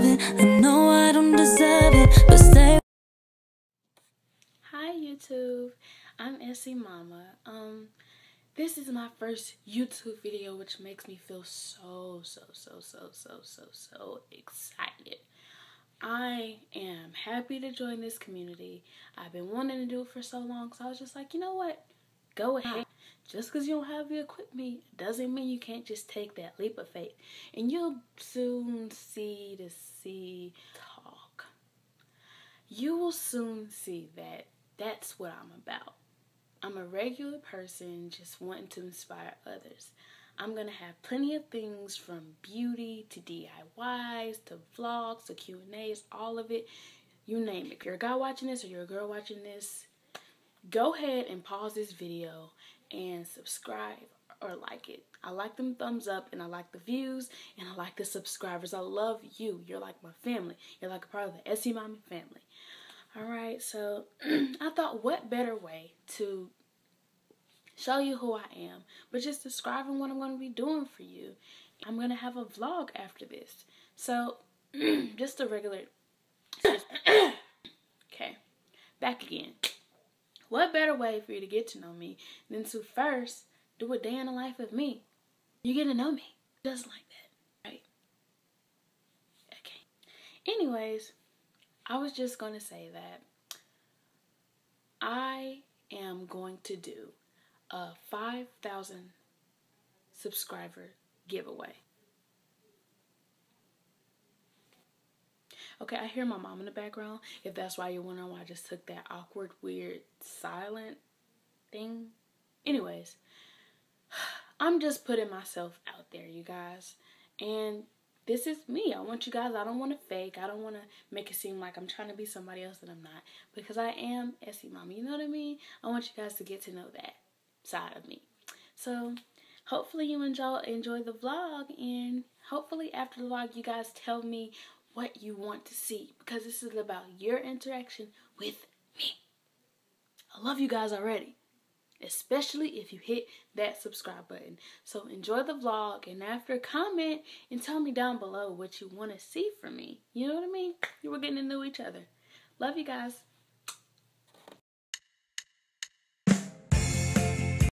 love it. I know I don't deserve it, but stay. Hi, YouTube. I'm EsseMama. Um, this is my first YouTube video, which makes me feel so, so, so, so, so, so, so excited. I am happy to join this community. I've been wanting to do it for so long, so I was just like, you know what? Go ahead. Just because you don't have the equipment doesn't mean you can't just take that leap of faith. And you'll soon see the see talk. You will soon see that that's what I'm about. I'm a regular person just wanting to inspire others. I'm going to have plenty of things from beauty to DIYs to vlogs to Q&As, all of it. You name it. If you're a guy watching this or you're a girl watching this, go ahead and pause this video and subscribe or like it. I like them thumbs up and I like the views and I like the subscribers. I love you. You're like my family. You're like a part of the Essie Mommy family. Alright, so I thought what better way to show you who I am, but just describing what I'm going to be doing for you. I'm going to have a vlog after this. So, just a regular. okay, back again. What better way for you to get to know me than to first do a day in the life of me? You get to know me just like that, right? Okay. Anyways, I was just going to say that I am going to do a 5,000 subscriber giveaway. Okay, I hear my mom in the background. If that's why you're wondering why I just took that awkward, weird, silent thing. Anyways, I'm just putting myself out there, you guys. And this is me. I want you guys, I don't want to fake. I don't want to make it seem like I'm trying to be somebody else that I'm not. Because I am EsseMama. You know what I mean? I want you guys to get to know that side of me. So hopefully you enjoy enjoy the vlog and hopefully after the vlog you guys tell me what you want to see because this is about your interaction with me. I love you guys already. Especially if you hit that subscribe button. So enjoy the vlog and after comment and tell me down below what you want to see from me. You know what I mean? You were getting to know each other. Love you guys.